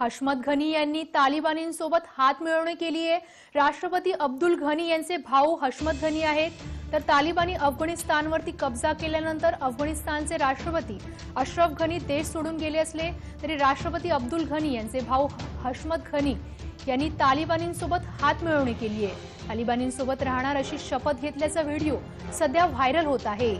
हशमत घनी यांनी तालिबानींसोबत हात मिळवणी केली आहे. राष्ट्रपती अब्दुल घनी यांचे भाऊ हशमत घनी आहेत. तर तालिबानी अफगाणिस्तानवरती कब्जा केल्यानंतर अफगाणिस्तानचे राष्ट्रपती अशरफ घनी देश सोडून गेले असले तरी राष्ट्रपती अब्दुल घनी यांचे भाऊ हशमत घनी यांनी तालिबानींसोबत हात मिळवणी केली आहे. तालिबानींसोबत राहणार अशी शपथ घेतल्याचा व्हिडिओ सध्या व्हायरल होत आहे.